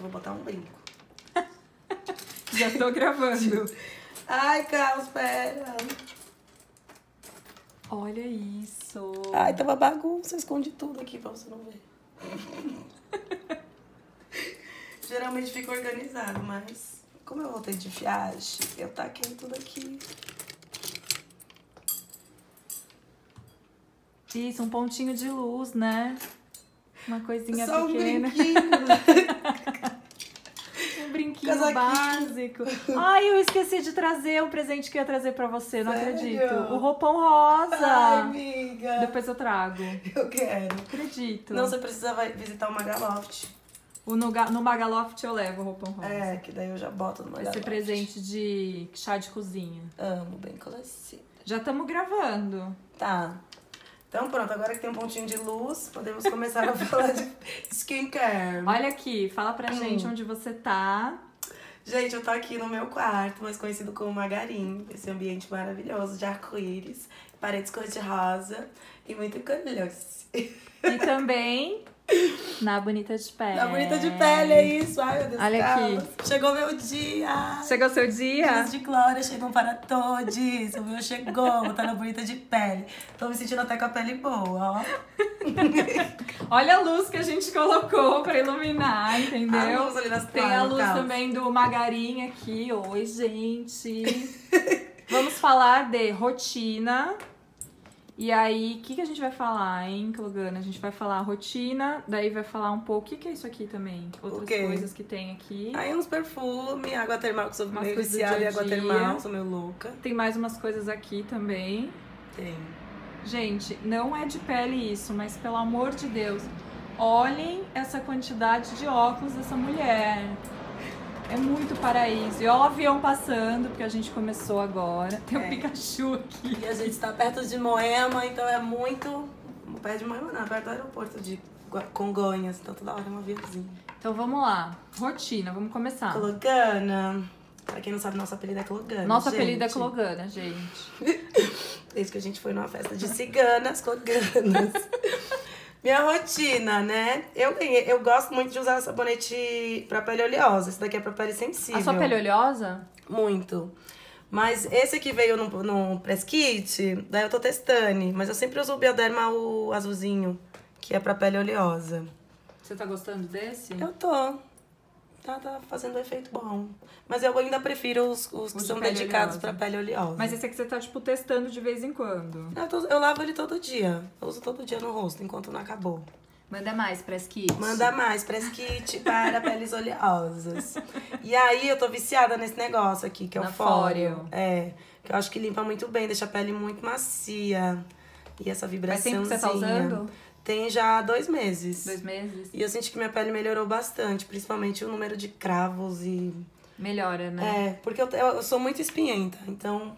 Vou botar um brinco. Já tô gravando. Ai, Carlos, pera. Olha isso. Ai, tá uma bagunça. Esconde tudo aqui pra você não ver. Geralmente fica organizado, mas como eu voltei de viagem, eu taquei tudo aqui. Isso, um pontinho de luz, né? Uma coisinha Só um pequena. brinquinho. Um brinquinho Casaquinho. básico. Ai, eu esqueci de trazer o presente que eu ia trazer pra você, não Sério? acredito. O roupão rosa. Ai, amiga. Depois eu trago. Eu quero. Acredito. Não, você precisa visitar o Magaloft. O no, no Magaloft eu levo o roupão rosa. É, que daí eu já boto no Vai Magaloft. ser presente de chá de cozinha. Amo, bem colecido. Já estamos gravando. Tá. Então pronto, agora que tem um pontinho de luz, podemos começar a falar de skincare. Olha aqui, fala pra Hum. gente onde você tá. Gente, eu tô aqui no meu quarto, mais conhecido como Magarim. Esse ambiente maravilhoso de arco-íris, paredes cor-de-rosa e muito colhoce. E também na Bonita de Pele. Tá bonita de pele, é isso. Ai, meu Deus. Olha Carlos. aqui. Chegou meu dia. Chegou seu dia? Dias de glória chegam para todos. O meu chegou, tá na bonita de pele. Tô me sentindo até com a pele boa, ó. Olha a luz que a gente colocou pra iluminar, entendeu? A luz ali nas Tem a luz Carlos. também do Magarim aqui. Oi, gente. Vamos falar de rotina. E aí, o que, que a gente vai falar, hein, Clogana? A gente vai falar rotina, daí vai falar um pouco. O que, que é isso aqui também? Outras quê? coisas que tem aqui. Aí uns perfumes, água termal, que sou Umas meio viciada em a água dia. termal, sou meio louca. Tem mais umas coisas aqui também. Tem. Gente, não é de pele isso, mas pelo amor de Deus, olhem essa quantidade de óculos dessa mulher. É muito paraíso. E olha o avião passando, porque a gente começou agora. Tem um É. Pikachu aqui. E a gente tá perto de Moema, então é muito. Perto de Moema não, perto do aeroporto de Congonhas, então toda hora é um aviãozinho. Então vamos lá. Rotina, vamos começar. Clogana. Pra quem não sabe, nosso apelido é Clogana. Nosso gente. apelido é Clogana, gente. Desde que a gente foi numa festa de ciganas, Cloganas. Minha rotina, né? Eu ganhei, eu gosto muito de usar sabonete pra pele oleosa. Esse daqui é pra pele sensível. A sua pele é oleosa? Muito. Mas esse que veio no, no press kit, daí eu tô testando. Mas eu sempre uso o Bioderma o azulzinho, que é pra pele oleosa. Você tá gostando desse? Eu tô. Tá, tá fazendo um efeito bom. Mas eu ainda prefiro os, os que Os de são pele dedicados pra pele oleosa. Mas esse aqui você tá, tipo, testando de vez em quando. eu, tô- eu lavo ele todo dia. Eu uso todo dia no rosto, enquanto não acabou. Manda mais, press kit. Manda mais press kit para peles oleosas. E aí eu tô viciada nesse negócio aqui, que é Na o fóreo. Fóreo. É, que eu acho que limpa muito bem, deixa a pele muito macia. E essa Faz vibração. tempo que você tá usando? Tem já dois meses. Dois meses? E eu senti que minha pele melhorou bastante, principalmente o número de cravos e. Melhora, né? É, porque eu, eu sou muito espinhenta, então.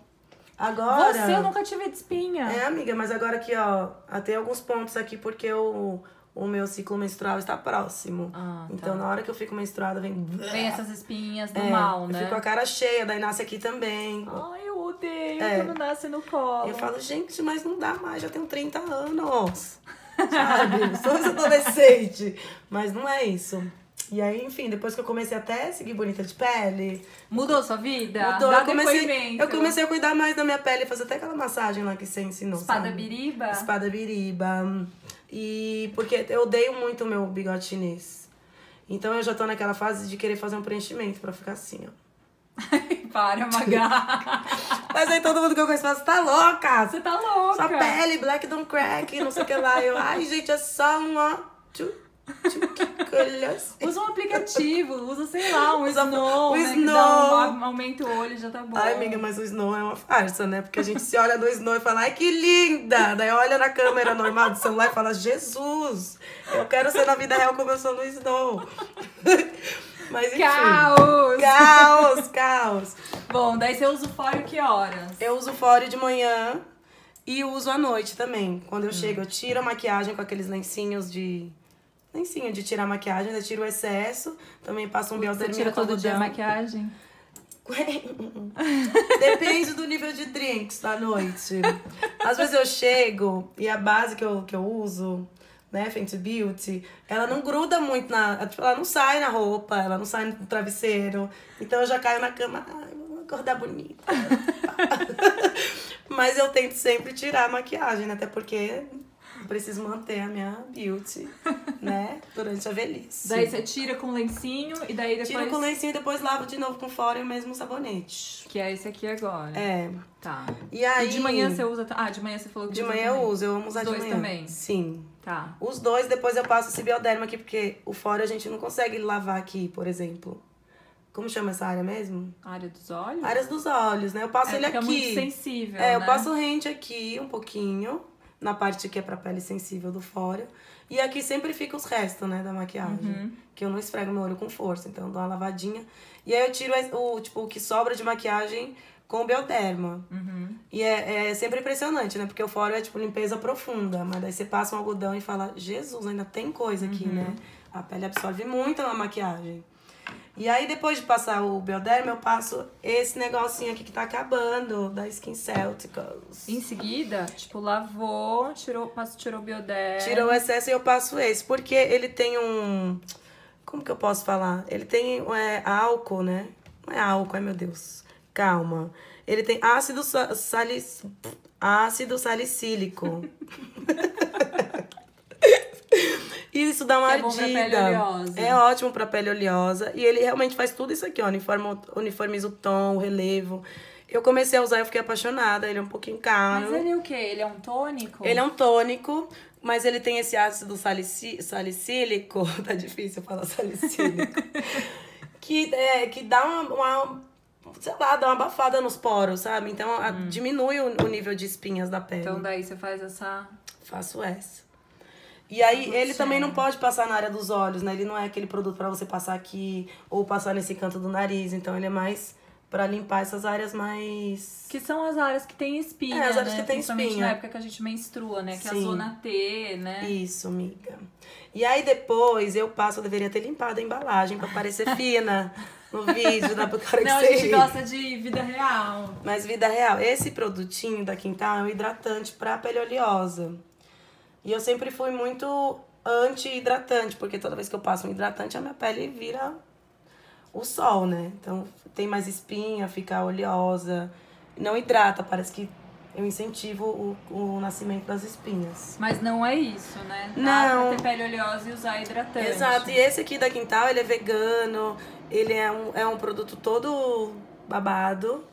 Agora. Você, eu nunca tive de espinha. É, amiga, mas agora aqui, ó, tem alguns pontos aqui porque o, o meu ciclo menstrual está próximo. Ah, tá. Então, na hora que eu fico menstruada, vem. Vem essas espinhas do É, mal, Eu né? fico com a cara cheia, daí nasce aqui também. Ai, eu odeio É. quando nasce no colo. Eu falo, gente, mas não dá mais, já tenho 30 anos. Sabe? Sou essa adolescente. Mas não é isso. E aí, enfim, depois que eu comecei até a seguir bonita de pele, Mudou sua vida? mudou. Dá eu, comecei, eu comecei a cuidar mais da minha pele, fazer até aquela massagem lá que você ensinou. Espada sabe? biriba? Espada biriba. E porque eu odeio muito o meu bigode chinês. Então eu já tô naquela fase de querer fazer um preenchimento pra ficar assim, ó. Para, Magá. Mas aí todo mundo que eu conheço fala, você tá louca? Você tá louca. Sua pele, black don't crack, não sei o que lá. Eu, ai, gente, é só um, ó. Tchu, tchu. Usa um aplicativo, usa, sei lá, um Usa Snow, o né, Snow. um, aumenta o olho já tá bom. Ai, amiga, mas o Snow é uma farsa, né? Porque a gente se olha no Snow e fala, ai, que linda! Daí olha na câmera normal do celular e fala, Jesus, eu quero ser na vida real como eu sou no Snow. Mas enfim. Caos! Caos, caos. Bom, daí você usa o fóreo que horas? Eu uso fora de manhã e uso à noite também. Quando eu chego, eu tiro a maquiagem com aqueles lencinhos de. Lencinho de tirar a maquiagem, eu tiro o excesso. Também passo um Você biotermina tira com todo dia a maquiagem? Depende do nível de drinks da noite. Às vezes eu chego e a base que eu, que eu uso, né, Fenty Beauty, ela não gruda muito na. Tipo, ela não sai na roupa, ela não sai no travesseiro. Então eu já caio na cama, ai, vou acordar bonita. Mas eu tento sempre tirar a maquiagem, né? Até porque preciso manter a minha beauty, né? Durante a velhice. Daí você tira com lencinho e daí depois. Tiro com lencinho e depois lavo de novo com fora e o mesmo sabonete. Que é esse aqui agora. É. Tá. E aí. E de manhã você usa. Ah, de manhã você falou que De manhã eu também. uso, eu amo usar Os de dois manhã. também? Sim. Tá. Os dois, depois eu passo esse bioderma aqui, porque o fora a gente não consegue lavar aqui, por exemplo. Como chama essa área mesmo? Área dos olhos? Áreas dos olhos, né? Eu passo é, ele aqui. muito sensível. É, eu né? passo rente aqui um pouquinho, na parte que é pra pele sensível do fora. E aqui sempre fica os restos, né, da maquiagem. Uhum. Que eu não esfrego meu olho com força, então eu dou uma lavadinha. E aí eu tiro o, tipo, o que sobra de maquiagem com o bioderma. Uhum. E é, é sempre impressionante, né? Porque o fora é tipo limpeza profunda, mas daí você passa um algodão e fala, Jesus, ainda tem coisa aqui, Uhum. né? A pele absorve muito a maquiagem. E aí, depois de passar o bioderma, eu passo esse negocinho aqui que tá acabando, da Skin Celticals. Em seguida, tipo, lavou, tirou, passou, tirou o bioderma. Tira o excesso e eu passo esse. Porque ele tem um. Como que eu posso falar? Ele tem é, álcool, né? Não é álcool, ai meu Deus. Calma. Ele tem ácido sa- salis... ácido salicílico. Isso dá uma é bom pra ardida. É ótimo pra pele oleosa. E ele realmente faz tudo isso aqui, ó. Uniforma, uniformiza o tom, o relevo. Eu comecei a usar e eu fiquei apaixonada. Ele é um pouquinho caro. Mas ele é o quê? Ele é um tônico? Ele é um tônico, mas ele tem esse ácido salici salicílico, tá difícil falar salicílico, que, é, que dá uma, uma, sei lá, dá uma abafada nos poros, sabe? Então a- diminui o, o nível de espinhas da pele. Hum. Então daí você faz essa... Faço essa. E aí, ele também não pode passar na área dos olhos, né? Ele não é aquele produto pra você passar aqui ou passar nesse canto do nariz. Então, ele é mais pra limpar essas áreas mais. Que são as áreas que tem espinha, É, as áreas né? que tem Principalmente espinha. na época que a gente menstrua, né? Que é a Sim. zona T, né? Isso, amiga. E aí depois eu passo, eu deveria ter limpado a embalagem pra parecer fina no vídeo, da cara que Não, a gente gosta de vida real. Mas vida real, esse produtinho da Quintal é um hidratante pra pele oleosa. E eu sempre fui muito anti-hidratante, porque toda vez que eu passo um hidratante, a minha pele vira o sol, né? Então tem mais espinha, fica oleosa. Não hidrata, parece que eu incentivo o, o nascimento das espinhas. Mas não é isso, né? Dá Não. pra ter pele oleosa e usar hidratante. Exato, e esse aqui da Quintal, ele é vegano, ele é um, é um produto todo babado,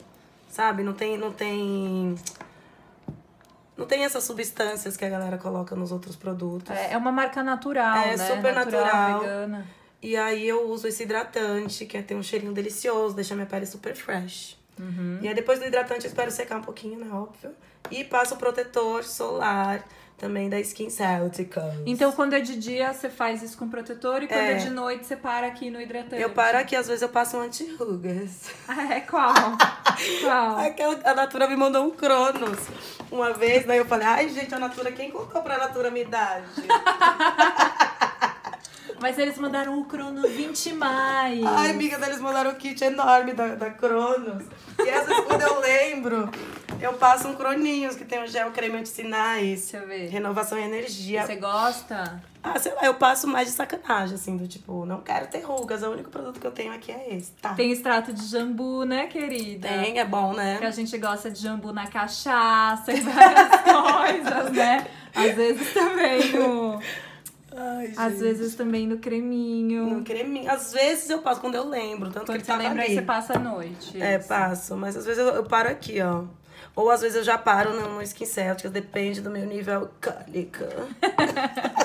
sabe? Não tem, não tem. Não tem essas substâncias que a galera coloca nos outros produtos. É, é uma marca natural, É, né? super natural. vegana. E aí eu uso esse hidratante, que é- tem um cheirinho delicioso, deixa minha pele super fresh. Uhum. E aí depois do hidratante eu espero secar um pouquinho, né? Óbvio. E passo o protetor solar também da Skin Celticals. Então, quando é de dia, você faz isso com protetor e quando é, É. de noite, você para aqui no hidratante. eu paro aqui, às vezes eu passo um anti-rugas. Ah, é qual? qual? Aquela, a Natura me mandou um Cronos uma vez, daí eu falei, ai gente, a Natura, quem contou pra Natura minha idade? Mas eles mandaram o Crono 20 mais. ai, amiga, eles mandaram o kit enorme da, da Cronos. E às vezes quando eu lembro, eu passo um Croninhos, que tem um gel creme anti-sinais, Deixa eu ver. renovação e energia. Você gosta? Ah, sei lá, eu passo mais de sacanagem, assim, do tipo, não quero ter rugas, o único produto que eu tenho aqui é esse, tá? Tem extrato de jambu, né, querida? Tem, é bom, né? Que a gente gosta de jambu na cachaça e várias coisas, né? Às vezes também no. Ai, gente. Às vezes também no creminho. No creminho. Às vezes eu passo quando eu lembro, tanto Quando que você tava lembra, aí você passa a noite. É, isso. passo. Mas às vezes eu, eu paro aqui, ó. Ou às vezes eu já paro no, no Skin depende do meu nível alcoólico.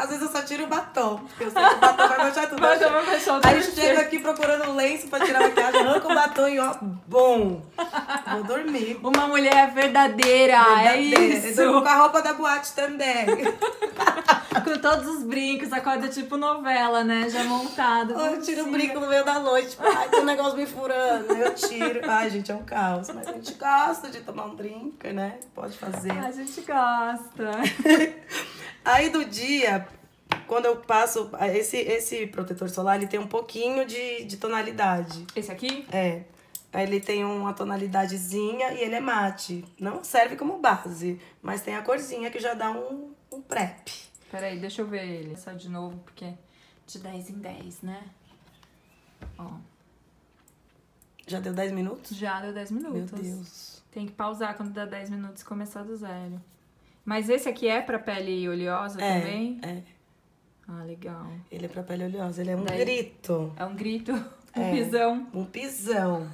às vezes eu só tiro o batom, porque eu sei que o batom vai manchar tudo. Mas eu vou fechar o Aí eu chego aqui procurando um lenço pra tirar a maquiagem, arranco o batom e ó, bom, vou dormir. Uma mulher verdadeira, é Verdadeira. Eu durmo isso. com a roupa da boate também. Com todos os brincos, acorda tipo novela, né? Já montado. Eu tiro o brinco no meio da noite. Tipo, ai, tem um negócio me furando. Eu tiro. Ai, gente, é um caos. Mas a gente gosta de tomar um drink, né? Pode fazer. A gente gosta. Aí do dia, quando eu passo. Esse, esse protetor solar, ele tem um pouquinho de, de tonalidade. Esse aqui? É. Ele tem uma tonalidadezinha e ele é mate. Não serve como base, mas tem a corzinha que já dá um, um prep. Peraí, deixa eu ver ele. Só de novo, porque de 10 em 10, né? Ó, Já deu 10 minutos? já deu 10 Meu minutos. Deus. Tem que pausar quando dá 10 minutos e começar do zero. Mas esse aqui é pra pele oleosa É, também? é. Ah, legal. Ele é pra pele oleosa, ele é um Daí- grito. É um grito, um É. pisão. Um pisão.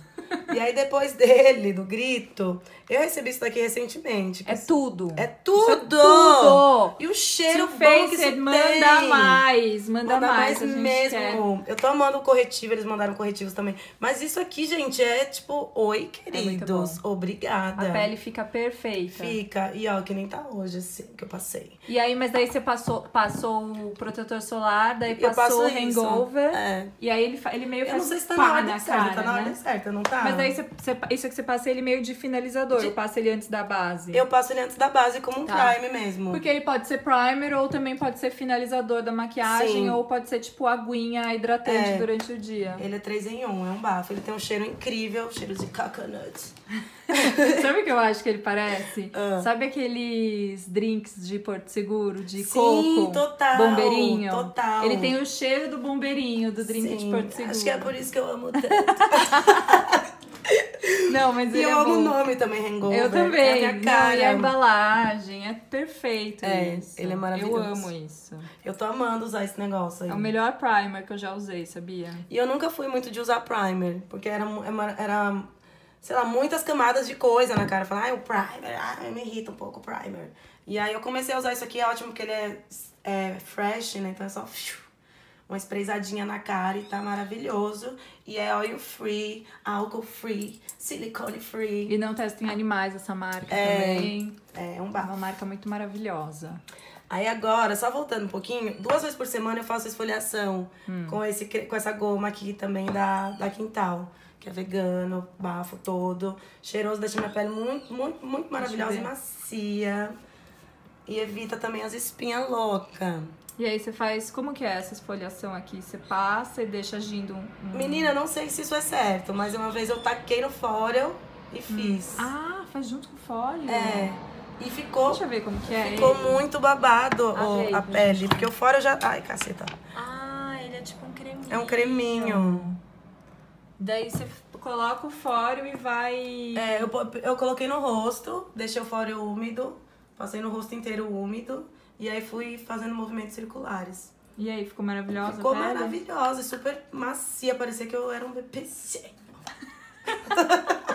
E aí, depois dele, do grito, eu recebi isso daqui recentemente. É tudo. É Isso tudo! é tudo! E o cheiro Too bom que isso manda tem. mais, manda, Manda mais, mais, mesmo. Eu tô amando o corretivo, eles mandaram corretivos também. Mas isso aqui, gente, é tipo, oi, É queridos. Obrigada. quer. A pele fica perfeita. Fica. E ó, que nem tá hoje, assim, que eu passei. E aí, mas daí você passou, passou o protetor solar, daí Eu passou o hangover. É. E aí ele, ele meio Eu faz não sei se tá na na certa, tá na né? ordem certa, não tá? Mas daí você, você- isso que você passa ele meio de finalizador, De- eu passo ele antes da base. Eu passo ele antes da base como um Tá. prime mesmo. Porque ele pode ser primer ou também pode ser finalizador da maquiagem Sim. ou pode ser tipo aguinha hidratante É. durante o dia. Ele é 3 em 1, é um bafo. Ele tem um cheiro incrível, cheiro de coconut. Sabe o que eu acho que ele parece? Ah. Sabe aqueles drinks de Porto Seguro, de Sim, coco? total, Bombeirinho? total. Ele tem o cheiro do bombeirinho, do drink de Sim, Porto Seguro. Acho que é por isso que eu amo tanto. Não, mas e ele eu é amo bom. o nome também, Hangover. Eu É a também. minha Não, cara. e a embalagem é perfeito É, isso. ele é maravilhoso. Eu amo isso. Eu tô amando usar esse negócio aí. É o melhor primer que eu já usei, sabia? E eu nunca fui muito de usar primer, porque era, mu- era, sei lá, muitas camadas de coisa na cara. Falar, ah, o primer, ah, me irrita um pouco o primer. E aí eu comecei a usar isso aqui, é ótimo porque ele é, é fresh, né? Então é só uma sprayzadinha na cara e tá maravilhoso. E é oil free, álcool free, silicone free. E não testa em animais essa marca É. também. É um É uma bafo. marca muito maravilhosa. Aí agora, só voltando um pouquinho, duas vezes por semana eu faço esfoliação com, esse, com essa goma aqui também da, da Quintal. Que é vegano, bafo todo. Cheiroso, deixa minha pele muito, muito, muito maravilhosa e macia. E evita também as espinhas loucas. E aí você faz, como que é essa esfoliação aqui? Você passa e deixa agindo um... Menina, não sei se isso é certo, mas uma vez eu taquei no fóreo e fiz. Ah, faz junto com o fólio? É. E ficou, Deixa eu ver como que é ficou ele. muito babado Abre o- aí a pele. Porque o fóreo já. Ai, caceta. Ah, ele é tipo um creminho. É um creminho. Daí você coloca o fólio e vai... É, eu, eu coloquei no rosto, deixei o fóreo úmido, passei no rosto inteiro úmido e aí fui fazendo movimentos circulares. E aí, ficou maravilhosa Ficou maravilhosa, super macia, parecia que eu era um bebezinho.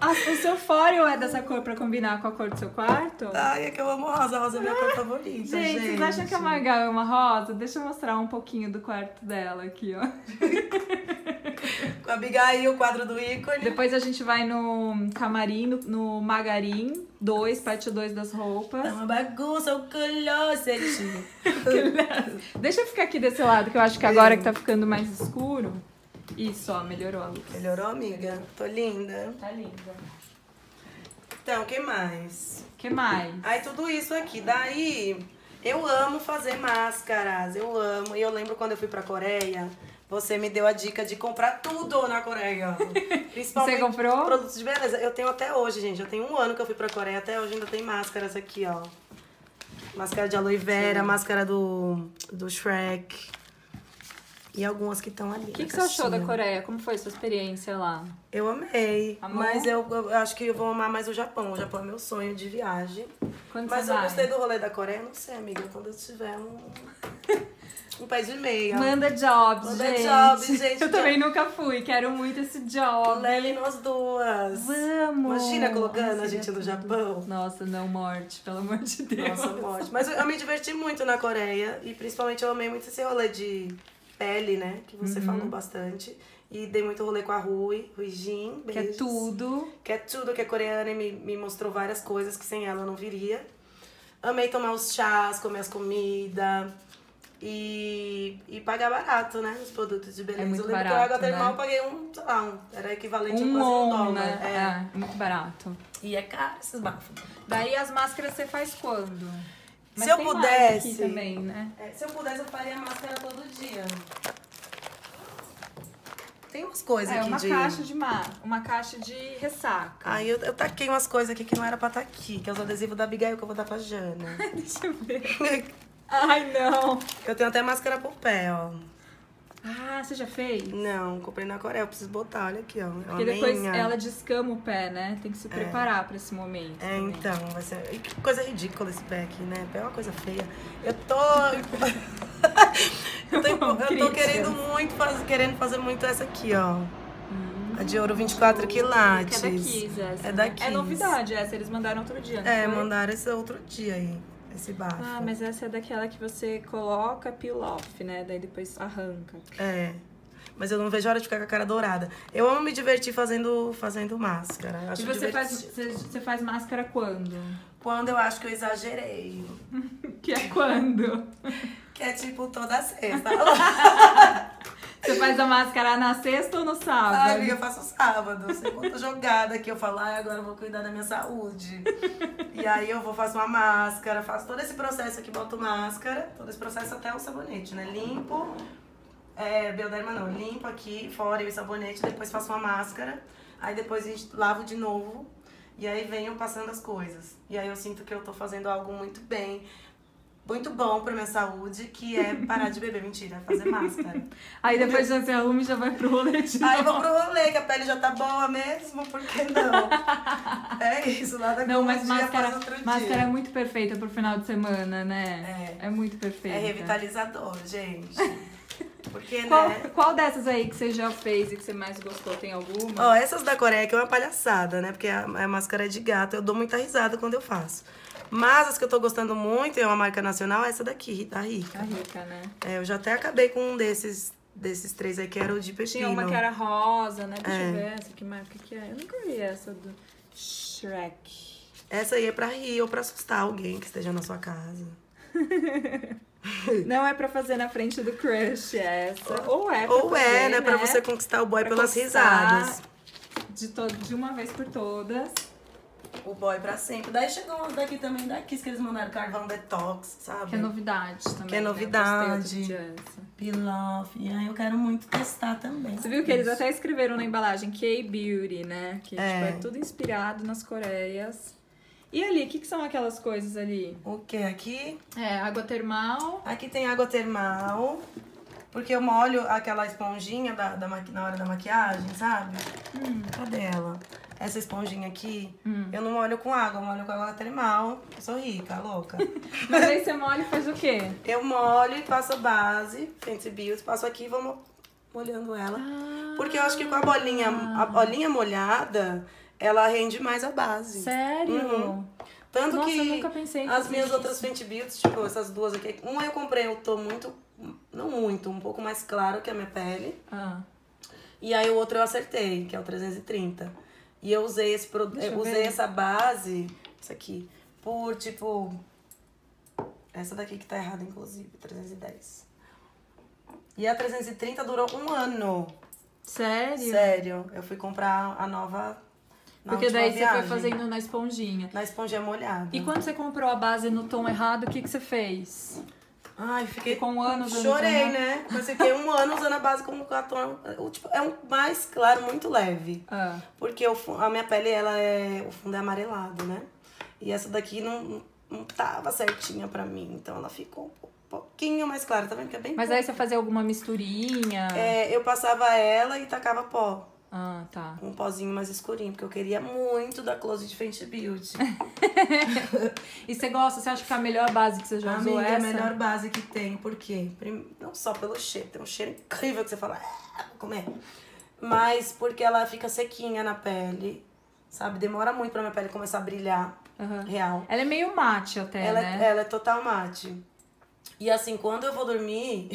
Ah, o seu fólio é dessa cor pra combinar com a cor do seu quarto? Ai, é que eu amo rosa, rosa é minha cor favorita, Gente, gente. vocês acham que a Margal é uma rosa? Deixa eu mostrar um pouquinho do quarto dela aqui, ó. Com a Abigail, o quadro do ícone. Depois a gente vai no camarim, no, no Magarim 2, parte 2 das roupas. É uma bagunça, o closet. Deixa eu ficar aqui desse lado, que eu acho que agora que tá ficando mais escuro. Isso, ó, melhorou. Melhorou, amiga? Tô linda. Tá linda. Então, o que mais? O que mais? Aí tudo isso aqui. Daí, eu amo fazer máscaras. Eu amo. E eu lembro quando eu fui pra Coreia, você me deu a dica de comprar tudo na Coreia. Principalmente Você comprou? produtos de beleza. Eu tenho até hoje, gente. Eu tenho um ano que eu fui pra Coreia. Até hoje ainda tem máscaras aqui, ó. Máscara de aloe vera, máscara do, do Shrek. E algumas que estão ali. O que, que você achou da Coreia? Como foi sua experiência lá? Eu amei. Amou? Mas eu, eu acho que eu vou amar mais o Japão. O Japão é meu sonho de viagem. Quando Mas eu vai? gostei do rolê da Coreia, não sei, amiga. Quando eu tiver um. um pé de meia. Manda jobs, Manda gente. jobs, gente. Eu também nunca fui, quero muito esse job. Leve nós duas. Vamos! Imagina colocando Ai, a gente no. Japão. Nossa, não morte, pelo amor de Deus. Nossa, morte. Mas eu, eu me diverti muito na Coreia. E principalmente eu amei muito esse rolê de pele, né? Que Uhum. você falou bastante. E dei muito rolê com a Rui, Rui Jin. Que é beijos. tudo. que é tudo que é coreana e me, me mostrou várias coisas que sem ela eu não viria. Amei tomar os chás, comer as comidas e, e pagar barato, né? Os produtos de beleza. É muito eu lembro que barato, a água termal né? eu paguei um, sei lá, um, era equivalente a Um quase um dólar. né? É. É, muito barato. E é caro esses bafos. Daí as máscaras você faz quando? Se eu pudesse- aqui também, né? É, se eu pudesse, eu faria máscara todo dia. Tem umas coisas É aqui uma de. caixa de mar, uma caixa de ressaca. Aí eu, eu taquei umas coisas aqui que não era pra estar aqui, que é os adesivos da Abigail que eu vou dar pra Jana. Deixa eu ver. Ai, não. eu tenho até máscara pro pé, ó. Ah, você já fez? Não, comprei na Coreia, eu preciso botar, olha aqui, ó. É Porque depois ela descama o pé, né? Tem que se preparar pra esse momento. É, também. então, vai ser. e Que coisa ridícula esse pé aqui, né? Pé é uma coisa feia. Eu tô. eu tô, eu tô querendo muito fazer, querendo fazer muito essa aqui, ó. A de ouro 24 quilates. Que é da Kiss essa. É da né? É Kiss. novidade essa, eles mandaram outro dia, É, foi? mandaram esse outro dia aí. Esse bafo. Ah, mas essa é daquela que você coloca peel off, né? Daí depois arranca. É. Mas eu não vejo a hora de ficar com a cara dourada. Eu amo me divertir fazendo, fazendo máscara. Acho E você faz, você, você faz máscara quando? Quando eu acho que eu exagerei. Que é quando? Que é tipo toda sexta. Você faz a máscara na sexta ou no sábado? Ai, amiga, eu faço sábado. Segunda jogada que eu falo, agora eu vou cuidar da minha saúde. E aí eu vou, faço uma máscara, faço todo esse processo aqui, boto máscara, todo esse processo até o sabonete, né? Limpo, é, Bioderma não, limpo aqui, fora o sabonete, depois faço uma máscara, aí depois a gente lavo de novo, e aí venho passando as coisas. E aí eu sinto que eu tô fazendo algo muito bem. Muito bom pra minha saúde, que é parar de beber. Mentira, é fazer máscara. Aí depois já se arruma e já vai pro rolê de Aí novo. vou pro rolê, que a pele já tá boa mesmo, por que não? é isso, nada Não, mas dia máscara, máscara é muito perfeita pro final de semana, né? É. muito perfeita. É revitalizador, gente. Porque, Qual, né? qual dessas aí que você já fez e que você mais gostou? Tem alguma? Ó, essas da Coreia que é uma palhaçada, né? Porque a, a máscara é de gato, eu dou muita risada quando eu faço. Mas as que eu tô gostando muito, é uma marca nacional, é essa daqui, da Rica. A rica, né? É, eu já até acabei com um desses, desses três aí, que era o de pepino. Tinha uma que era rosa, né? Deixa É. eu ver essa, que marca que é? Eu nunca vi essa do Shrek. Essa aí é pra rir ou pra assustar alguém que esteja na sua casa. Não é pra fazer na frente do crush essa. Ou é pra Ou é, fazer, né? Pra você conquistar o boy Pra pelas risadas. De, to de uma vez por todas. O boy pra sempre. Daí chegou umas daqui também, daqui que eles mandaram carvão detox, sabe? Que é novidade também. Que é né? Eu novidade. essa. Pilaf. E aí eu quero muito testar também. Você viu que eles até escreveram na embalagem K-Beauty, né? Que É. tipo, é tudo inspirado nas Coreias. E ali, o que, que são aquelas coisas ali? O que aqui? É, água termal. Aqui tem água termal. Porque eu molho aquela esponjinha da, da na hora da maquiagem, sabe? Hum. Cadê ela? Essa esponjinha aqui, eu não molho com água, eu molho com água termal. Eu sou rica, louca. Mas aí você molha e faz o quê? eu molho e passo a base, Fenty Beauty, passo aqui e vou mo- molhando ela. Porque eu acho que com a bolinha, a bolinha molhada, ela rende mais a base. Sério? Uhum. Tanto Nossa, que eu nunca pensei em as minhas isso. outras Fenty Beauty, tipo essas duas aqui, uma eu comprei, eu tô muito, não muito, um pouco mais claro que a minha pele. Ah. E aí o outro eu acertei, que é o 330. E eu usei esse produto, usei ver. essa base, isso aqui, por tipo essa daqui que tá errada inclusive, 310. E a 330 durou um ano. Sério? Sério, eu fui comprar a nova Porque daí você foi viagem, fazendo na esponjinha. na esponjinha molhada. E quando você comprou a base no tom errado, o que, que você fez? Ai, fiquei Ficou um ano usando Chorei, tom- né? Eu fiquei um ano usando a base como batom. Tipo, é um mais claro, muito leve. Ah. Porque fu- a minha pele, ela é. O fundo é amarelado, né? E essa daqui não, não tava certinha pra mim. Então ela ficou um po- pouquinho mais clara, tá vendo? Que é bem Mas aí você fazia alguma misturinha? É, eu passava ela e tacava pó. Ah, tá. Um pozinho mais escurinho, porque eu queria muito da Close de Fenty Beauty. E você gosta? Você acha que é a melhor base que você já usou Amiga, é a essa? melhor base que tem. Por quê? Prim- Não só pelo cheiro, tem um cheiro incrível que você fala, ah, vou comer. Mas porque ela fica sequinha na pele, sabe? Demora muito pra minha pele começar a brilhar, Aham. real. Ela é meio mate até, ela, né? ela é total mate. E assim, quando eu vou dormir.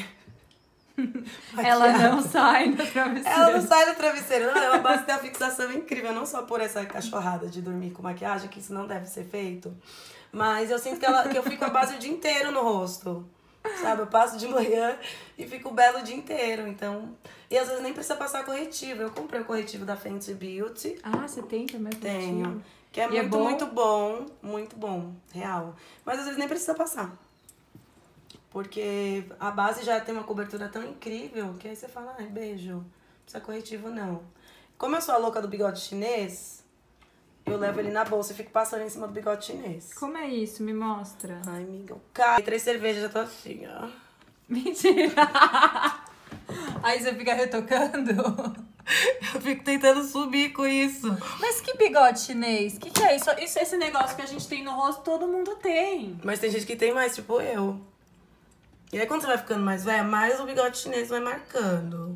Ela não sai do travesseiro. Ela não sai do travesseiro. Não, ela base tem a fixação incrível. Não só por essa cachorrada de dormir com maquiagem, que isso não deve ser feito. Mas eu sinto que, ela, que eu fico a base o dia inteiro no rosto. Sabe? Eu passo de manhã e fico belo o dia inteiro. Então. E às vezes nem precisa passar corretivo. Eu comprei o corretivo da Fenty Beauty. Ah, você tem também Tenho. corretivo? Que é E é muito, bom? muito bom. Muito bom. Real. Mas às vezes nem precisa passar. Porque a base já tem uma cobertura tão incrível que aí você fala, ai, beijo. precisa corretivo, não. Como eu sou a louca do bigode chinês, eu levo ele na bolsa e fico passando em cima do bigode chinês. Como é isso? Me mostra. Ai, amiga, cai. Três cervejas, já tô assim, ó. Mentira! Aí você fica retocando. Eu fico tentando subir com isso. Mas que bigode chinês? Que que é isso? Isso esse negócio que a gente tem no rosto, todo mundo tem. Mas tem gente que tem mais, tipo eu. E aí quando você vai ficando mais velha, mais o bigode chinês vai marcando.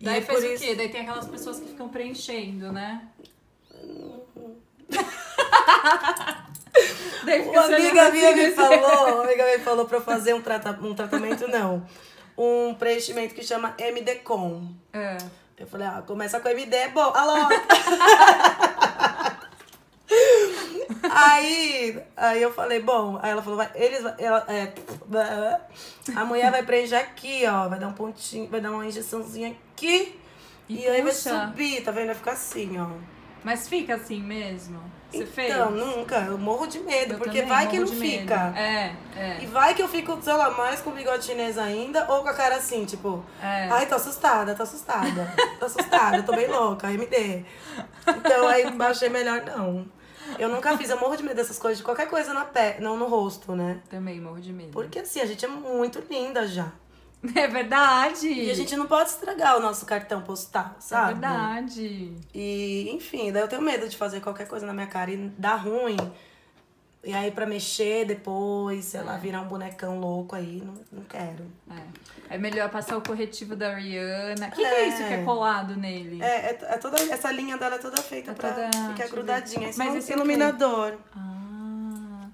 E Daí fez por o isso- quê? Daí tem aquelas pessoas que ficam preenchendo, né? Daí fica Uma amiga minha me falou, uma amiga minha falou pra eu fazer um, trata, um tratamento, não. Um preenchimento que chama MD-Com. É. Eu falei, ah, começa com MD, é bom. Alô! aí, aí eu falei, bom, aí ela falou, vai, eles, ela, é, a mulher vai preencher aqui, ó, vai dar um pontinho, vai dar uma injeçãozinha aqui. E E, aí vai subir, tá vendo? Vai ficar assim, ó. Mas fica assim mesmo? Você fez? Então, nunca, eu morro de medo, Eu porque vai que não fica. É, é. E vai que eu fico, sei lá, mais com o bigode chinês ainda, ou com a cara assim, tipo, É. ai, tô assustada, tô assustada, tô assustada, tô bem louca, MD. Então aí achei melhor não. Eu nunca fiz, eu morro de medo dessas coisas, de qualquer coisa na pé, não no rosto, né? Também morro de medo. Porque assim, a gente é muito linda já. É verdade. E a gente não pode estragar o nosso cartão postal, É sabe? verdade. E, enfim, daí eu tenho medo de fazer qualquer coisa na minha cara e dar ruim. E aí, pra mexer depois, sei lá, virar um bonecão louco aí, não, não quero. É. É melhor passar o corretivo da Rihanna. O que, que é isso que é colado nele? É, é, é toda, essa linha dela é toda feita É pra toda- ficar grudadinha. Mas é um esse é iluminador. Ah.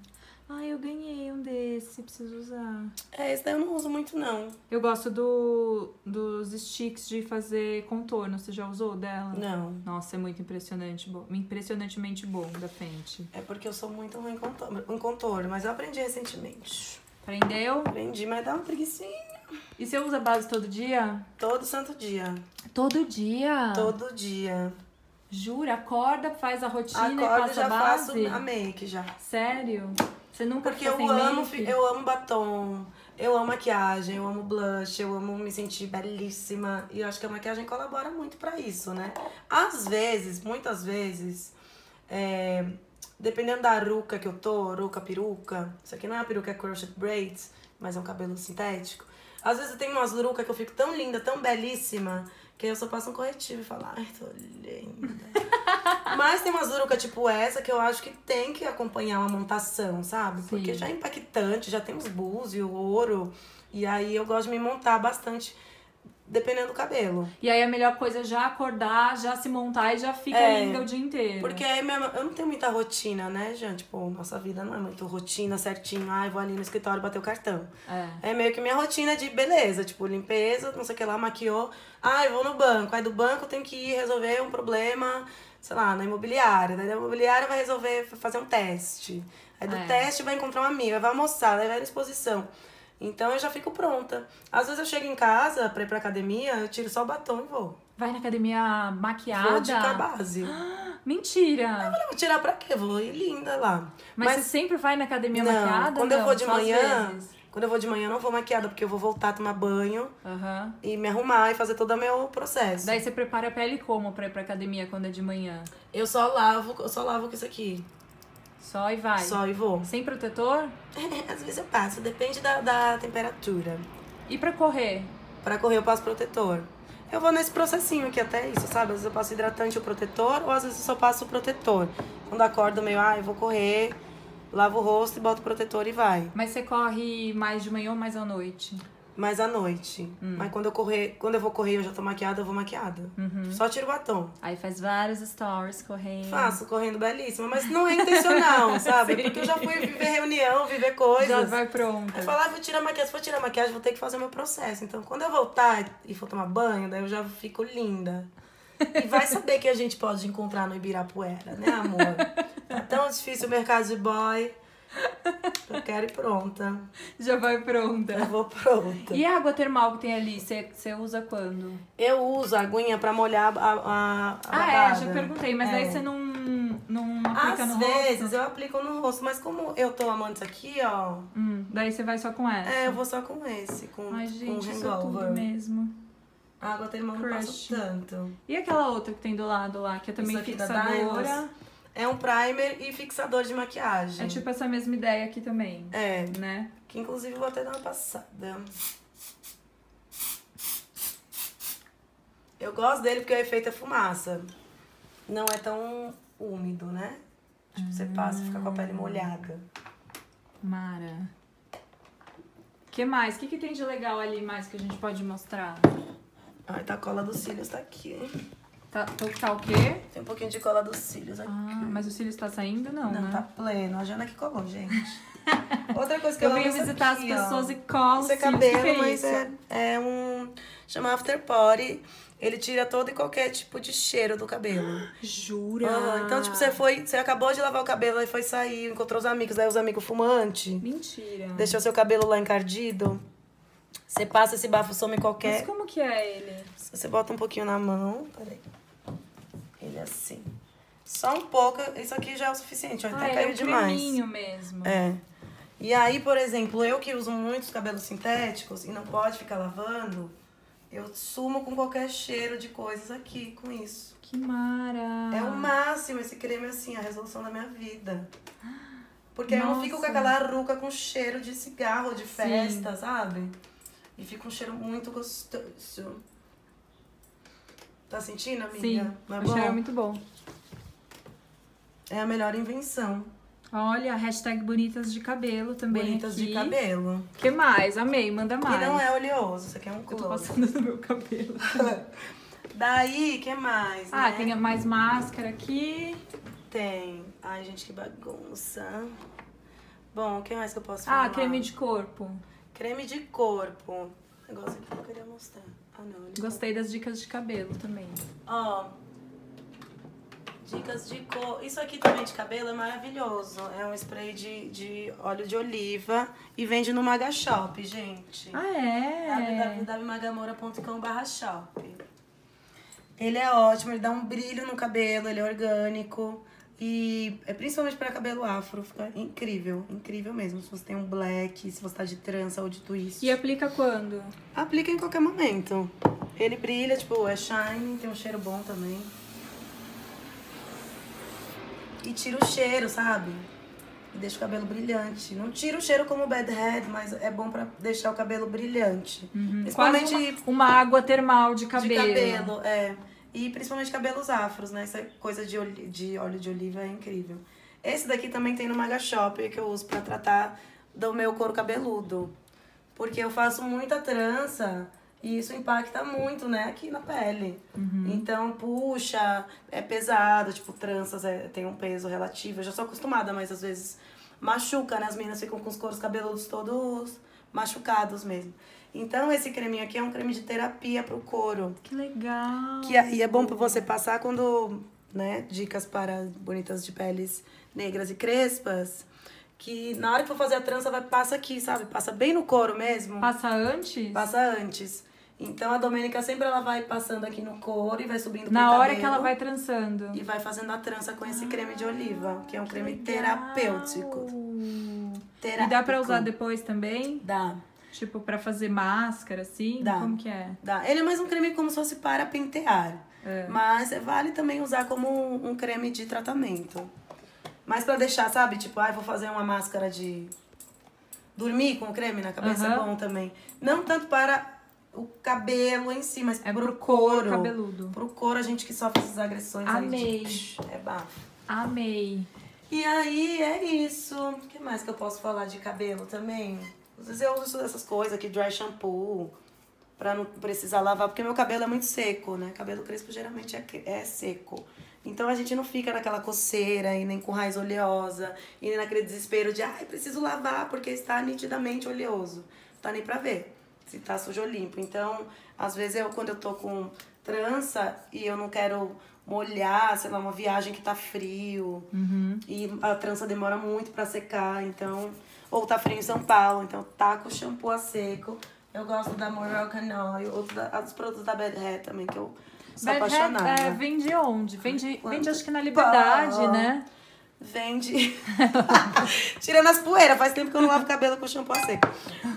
Ah, eu ganhei um desse, preciso usar. É, esse daí eu não uso muito, não. Eu gosto do, dos sticks de fazer contorno. Você já usou dela? Não. Nossa, é muito impressionante, bo- impressionantemente bom da frente. É porque eu sou muito ruim em contorno, em contorno, mas eu aprendi recentemente. Prendeu? Aprendi, mas dá uma preguicinha. E você usa base todo dia? Todo santo dia. Todo dia? Todo dia. Jura? Acorda, faz a rotina e Acordo e passa já base? faço a make já. Sério? Você nunca Porque eu amo, make? eu amo batom, eu amo maquiagem, eu amo blush, eu amo me sentir belíssima. E eu acho que a maquiagem colabora muito pra isso, né? Às vezes, muitas vezes, é, dependendo da ruca que eu tô, ruca peruca, isso aqui não é uma peruca, é crochet braids, mas é um cabelo sintético. Às vezes eu tenho umas rucas que eu fico tão linda, tão belíssima, que aí eu só passo um corretivo e falo, ai, tô linda. Mas tem umas uruca tipo essa que eu acho que tem que acompanhar uma montação, sabe? Porque Sim. já é impactante, já tem os búzios, o ouro. E aí eu gosto de me montar bastante, dependendo do cabelo. E aí a melhor coisa é já acordar, já se montar e já fica É, linda o dia inteiro. Porque aí eu não tenho muita rotina, né, Jean? Tipo, nossa vida não é muito rotina certinho. Ai, vou ali no escritório bater o cartão. É. É meio que minha rotina de beleza, tipo, limpeza, não sei o que lá, maquiou. Ai, vou no banco. Aí do banco eu tenho que ir resolver um problema, sei lá, na imobiliária. Daí da imobiliária vai resolver fazer um teste. Aí do É. teste vai encontrar uma amiga, vai almoçar, daí vai na exposição. Então eu já fico pronta. Às vezes eu chego em casa pra ir pra academia, eu tiro só o batom e vou. Vai na academia maquiada? Vou de base. Mentira! Eu vou tirar pra quê? Vou ir linda lá. Mas, você sempre vai na academia não, maquiada? quando eu Não, vou de manhã, quando eu vou de manhã eu não vou maquiada, porque eu vou voltar a tomar banho Aham. e me arrumar e fazer todo o meu processo. Daí você prepara a pele como pra ir pra academia quando é de manhã? Eu só lavo, eu só lavo com isso aqui. Só e vai. Só e vou. Sem protetor? Às vezes eu passo, depende da, da temperatura. E pra correr? Pra correr eu passo protetor. Eu vou nesse processinho aqui até isso, sabe? Às vezes eu passo hidratante e o protetor, ou às vezes eu só passo o protetor. Quando acordo meio, ah, eu vou correr, lavo o rosto e boto o protetor e vai. Mas você corre mais de manhã ou mais à noite? Mas à noite. Hum. Mas quando eu correr, quando eu vou correr e eu já tô maquiada, eu vou maquiada. Uhum. Só tiro o batom. Aí faz vários stories correndo. Faço correndo belíssima, mas não é intencional, sabe? Sim. Porque eu já fui viver reunião, viver coisas. Já vai pronta. Eu falar, ah, vou tirar a maquiagem. Se for tirar a maquiagem, vou ter que fazer o meu processo. Então, quando eu voltar e for tomar banho, daí eu já fico linda. E vai saber que a gente pode encontrar no Ibirapuera, né, amor? Tá tão difícil o mercado de boy. Eu quero ir pronta. Já vai pronta. Eu vou pronta. E a água termal que tem ali, você usa quando? Eu uso a aguinha pra molhar a, a, a Ah, é, babada. já perguntei, mas É. daí você não, não aplica Às no vezes rosto? eu aplico no rosto, mas como eu tô amando isso aqui, ó. Hum, daí você vai só com essa. É, eu vou só com esse, com, Ai, com gente, isso é tudo mesmo. Água termal não Crush. passo tanto. E aquela outra que tem do lado lá, que é também Isso aqui da fixadora. É um primer e fixador de maquiagem. É tipo essa mesma ideia aqui também, É, né? que inclusive eu vou até dar uma passada. Eu gosto dele porque o efeito é fumaça. Não é tão úmido, né? Tipo, você passa e fica com a pele molhada. Mara. O que mais? O que, que tem de legal ali mais que a gente pode mostrar? Ai, tá a cola dos cílios, tá aqui, hein? Tá, tá, tá o quê? Tem um pouquinho de cola dos cílios aqui. Ah, mas o cílio está saindo? Não, Não, né? tá pleno. A Jana que colou, gente. Outra coisa que eu, Eu venho é visitar aqui, as ó. pessoas e colo Isso é cabelo, que mas é, é um... Chama After Potty. Ele tira todo e qualquer tipo de cheiro do cabelo. Jura? Ah, então, tipo, você foi... Você acabou de lavar o cabelo, aí foi sair, encontrou os amigos, aí os amigos fumantes. Mentira. Deixou seu cabelo lá encardido. Você passa esse bafo some Mas qualquer... como que é ele? Você bota um pouquinho na mão. Peraí. Ele é assim. Só um pouco. Isso aqui já é o suficiente. ó, Ah, Até ele caiu é um demais. mesmo. É. E aí, por exemplo, eu que uso muitos cabelos sintéticos e não pode ficar lavando, eu sumo com qualquer cheiro de coisas aqui com isso. Que mara. É o máximo esse creme assim, a resolução da minha vida. Porque eu não fico com Nossa. aquela ruca com cheiro de cigarro, de festa, sabe? E fica um cheiro muito gostoso. Tá sentindo, amiga? Sim, Não é o bom? é muito bom. É a melhor invenção. Olha, hashtag bonitas de cabelo também Bonitas aqui. de cabelo. que mais? Amei, manda mais. E não é oleoso, isso aqui é um Eu tô close. passando no meu cabelo. Daí, que mais? Ah, né? tem mais máscara aqui. Tem. Ai, gente, que bagunça. Bom, o que mais que eu posso falar? Ah, creme de corpo. Creme de corpo. Negócio aqui que eu queria mostrar. Ah, não. ele- Gostei das dicas de cabelo também. Ó. Dicas de cor. Isso aqui também de cabelo é maravilhoso. É um spray de, de óleo de oliva e vende no Maga Shop, gente. Ah, é? www.magamora.com.br shop. Ele é ótimo, ele dá um brilho no cabelo, ele é orgânico. E é principalmente para cabelo afro, fica incrível, incrível mesmo. Se você tem um black, se você tá de trança ou de twist. E aplica quando? Aplica em qualquer momento. Ele brilha, tipo, é shine, tem um cheiro bom também. E tira o cheiro, sabe? E deixa o cabelo brilhante. Não tira o cheiro como bad head, mas é bom pra deixar o cabelo brilhante. Principalmente Quase uma, uma água termal de cabelo. de cabelo, é. E principalmente cabelos afros, né? Essa coisa de, oli- de óleo de oliva é incrível. Esse daqui também tem no Maga Shop, que eu uso pra tratar do meu couro cabeludo. Porque eu faço muita trança e isso impacta muito, né, aqui na pele. Então, puxa, é pesado, tipo, tranças é, tem um peso relativo. Eu já sou acostumada, mas às vezes machuca, né? As meninas ficam com os couros cabeludos todos machucados mesmo. Então, esse creminho aqui é um creme de terapia pro couro. Que legal. Que aí é bom pra você passar quando, né, dicas para bonitas de peles negras e crespas, que na hora que for fazer a trança vai passa aqui, sabe? Passa bem no couro mesmo. Passa antes? Passa antes. Então a Domênica sempre ela vai passando aqui no couro e vai subindo Na hora cabelo que ela vai trançando. e vai fazendo a trança com esse creme de oliva, que é um creme Legal. terapêutico. E Terápico. dá pra usar depois também? Dá. Tipo, pra fazer máscara, assim? Dá. Como que é? Dá. Ele é mais um creme como se fosse para pentear. É. Mas vale também usar como um, creme de tratamento. Mas pra deixar, sabe? Tipo, ai, vou fazer uma máscara de dormir com o creme na cabeça é Aham. bom também. Não tanto para o cabelo em si, mas É pro, pro couro cabeludo. Pro couro, a gente que sofre essas agressões aí Amei. de... É bafo. Amei. E aí, é isso. O que mais que eu posso falar de cabelo também? Às vezes eu uso essas coisas aqui, dry shampoo, pra não precisar lavar, porque meu cabelo é muito seco, né? Cabelo crespo geralmente é, é seco. Então a gente não fica naquela coceira e nem com raiz oleosa, e nem naquele desespero de, ai, preciso lavar porque está nitidamente oleoso. Não tá nem pra ver se tá sujo ou limpo. Então, às vezes eu, quando eu tô com trança e eu não quero molhar, sei lá, uma viagem que tá frio, e a trança demora muito pra secar, então. Ou tá frio em São Paulo, então tá com shampoo a seco. Eu gosto da Moroccan Oil, outro da, produtos da Bad Hair também, que eu sou Bad apaixonada. é, vem de onde? Vem de, Quanto? vem de, acho que na Liberdade, Pá. né? Vende. Tirando as poeiras, faz tempo que eu não lavo cabelo com shampoo a seco.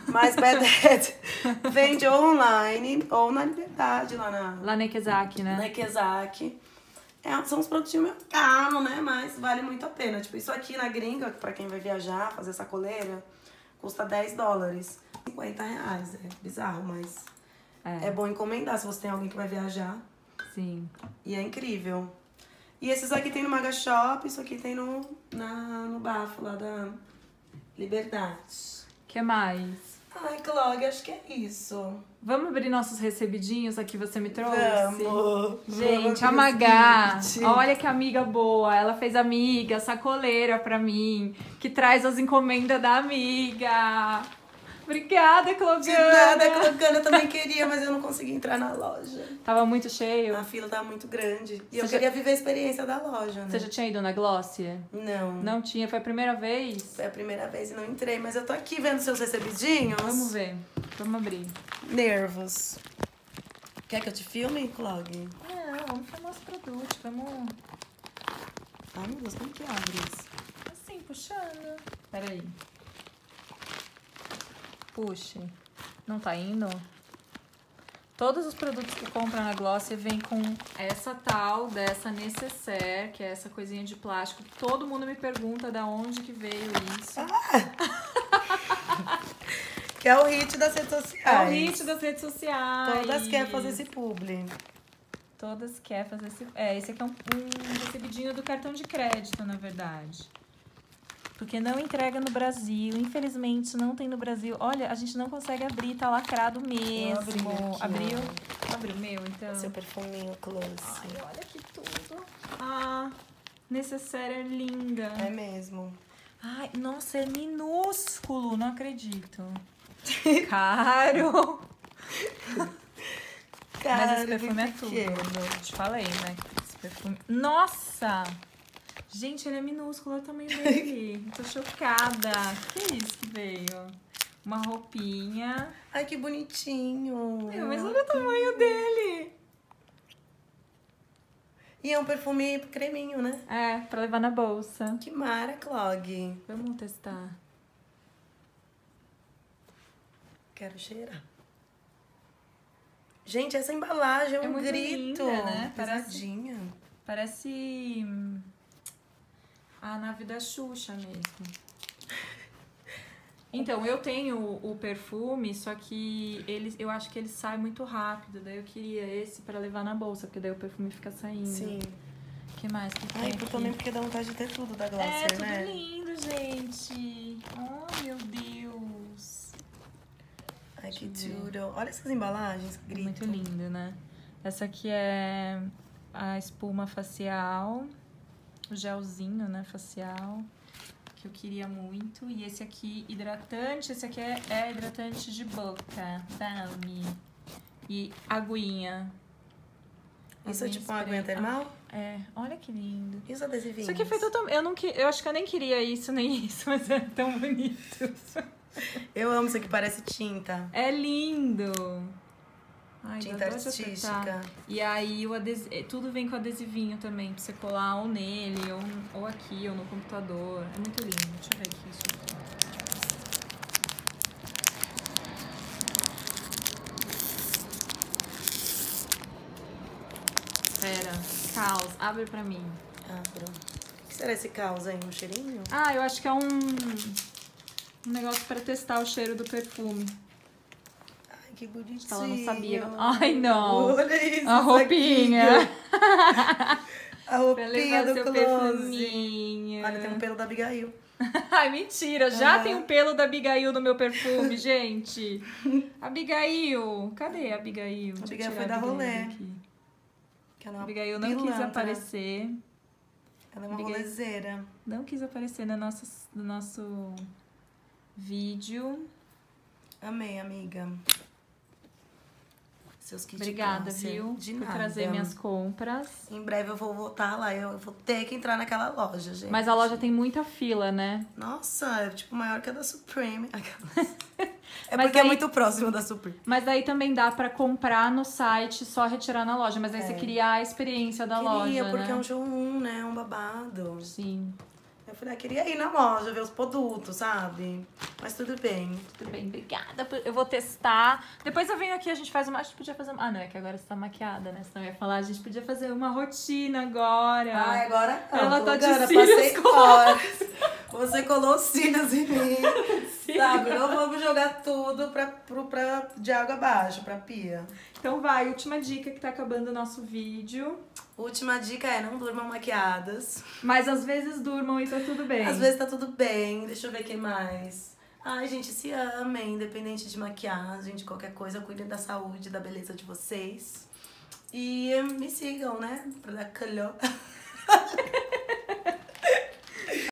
Mas Bad Head vende online ou na Liberdade, lá na, Lá na Ikezaki, né? na. É, são uns produtinhos meio caros, né? Vale muito a pena. Tipo, isso aqui na gringa, pra quem vai viajar, fazer sacoleira, custa 10 dólares. 50 reais. É bizarro, mas É, é bom encomendar se você tem alguém que vai viajar. sim. E é incrível. E esses aqui tem no Maga Shop, isso aqui tem no, na, no bafo lá da Liberdade. que mais? Ai, Clog, acho que é isso. Vamos abrir nossos recebidinhos aqui você me trouxe? Vamos! Gente, Vamos a Magá, olha que amiga boa. Ela fez amiga, sacoleira pra mim, que traz as encomendas da amiga. Obrigada, De nada, Clogana. Clogana eu também queria, mas eu não consegui entrar na loja. Tava muito cheio. A fila tá muito grande. E Você eu já- queria viver a experiência da loja, né? Você já tinha ido na Glossier? Não. Não tinha, foi a primeira vez? Foi a primeira vez e não entrei, mas eu tô aqui vendo seus recebidinhos. Vamos ver. Vamos abrir. Nervos. Quer que eu te filme, Clog? Não, vamos filmar os produtos. Vamos Ai, meu Deus, como que abre isso? assim, puxando. Peraí. Puxe. Não tá indo? Todos os produtos que compra na Glossier vêm com essa tal dessa necessaire, que é essa coisinha de plástico. Todo mundo me pergunta da onde que veio isso. Que é o hit das redes É sociais. o hit das redes sociais. Todas querem fazer esse publi. Todas querem fazer esse. É, esse aqui é um, um recebidinho do cartão de crédito, na verdade. Porque não entrega no Brasil. Infelizmente, não tem no Brasil. Olha, a gente não consegue abrir, tá lacrado mesmo. abri aqui, Abriu? ó. Abriu o meu, então. Seu perfuminho close. Ai, olha que tudo. Ah, necessária linda. É mesmo. Ai, nossa, é minúsculo, não acredito. Caro. Mas esse perfume é tudo. Eu te falei, né? Esse perfume. Nossa! Gente, ele é minúsculo, olha o tamanho dele. Tô chocada. Que é isso que veio? Uma roupinha. Ai, que bonitinho. Meu, mas olha o tamanho dele. E é um perfume creminho, né? É, pra levar na bolsa. Que mara, Clog. Vamos testar. Quero cheirar. Gente, essa embalagem é um É muito grito. linda, né? Parece- Pesadinha. Parece hum, a nave da Xuxa mesmo. Então, eu tenho o perfume, só que ele, eu acho que ele sai muito rápido. Daí eu queria esse pra levar na bolsa, porque daí o perfume fica saindo. Sim. O que mais que tem Ai, aqui? também porque dá vontade de ter tudo da É, Glossier, tudo né? lindo, gente. Oh, meu Deus. Ai, que Deixa tudo. Olha essas embalagens, grito. Muito lindo, né? Essa aqui é a espuma facial, o gelzinho, né, facial, que eu queria muito. E esse aqui, hidratante, esse aqui é, é hidratante de boca, balme. E aguinha. Isso é tipo uma aguinha termal? É, olha que lindo. E os adesivinhos? Isso aqui foi totalmente. Eu, não que, eu acho que eu nem queria isso nem isso, mas é tão bonito. Eu amo isso aqui, parece tinta. É lindo! Ai, tinta artística. E aí o eh, tudo vem com adesivinho também, pra você colar ou nele, ou, ou aqui, ou no computador. É muito lindo. Deixa eu ver aqui isso aqui. Pera, caos, abre pra mim. Pronto. O que será esse caos aí? Um cheirinho? Ah, eu acho que é um, um negócio pra testar o cheiro do perfume. Que bonitinho. Ela não sabia. Ai, não. Olha isso. A roupinha. A roupinha do seu close. perfuminho. Olha, tem um pelo da Abigail. Ai, mentira. Já Aham. tem um pelo da Abigail no meu perfume, gente. Abigail. Cadê a Abigail? Eu Abigail foi a Abigail rolê. daqui. Que ela é A Abigail não quis aparecer. Ela é uma Abigail- rolezeira. Não quis aparecer no nosso, no nosso vídeo. Amei, amiga. Seus kits Obrigada, câncer. viu? De por nada. trazer minhas compras. Em breve eu vou voltar lá. Eu vou ter que entrar naquela loja, gente. Mas a loja tem muita fila, né? Nossa, é tipo maior que a da Supreme. É Mas porque é aí- muito próximo da Supreme. Mas daí também dá pra comprar no site, só retirar na loja. Mas aí você criar a experiência da É. Queria, loja, porque né? é um showroom, né? É um babado. Sim. Eu falei, ah, queria ir na loja, ver os produtos, sabe? Mas tudo bem. Tudo bem, obrigada. por- Eu vou testar. Depois eu venho aqui, a gente faz uma. A gente podia fazer uma. Ah, não, é que agora você tá maquiada, né? Senão eu ia falar, a gente podia fazer uma rotina agora. Ai, agora não. Ela tá de Gana, cílios passei horas. Você colou os cílios em mim. Sabe? Não vamos jogar tudo pra, pro, pra, de água abaixo, pra pia. Então vai, última dica que tá acabando o nosso vídeo. Última dica é não durmam maquiadas. Mas às vezes durmam e tá tudo bem. Às vezes tá tudo bem. Deixa eu ver quem mais. Ai, gente, se amem, independente de maquiagem, de qualquer coisa, cuidem da saúde, da beleza de vocês. E me sigam, né? Pra dar calor.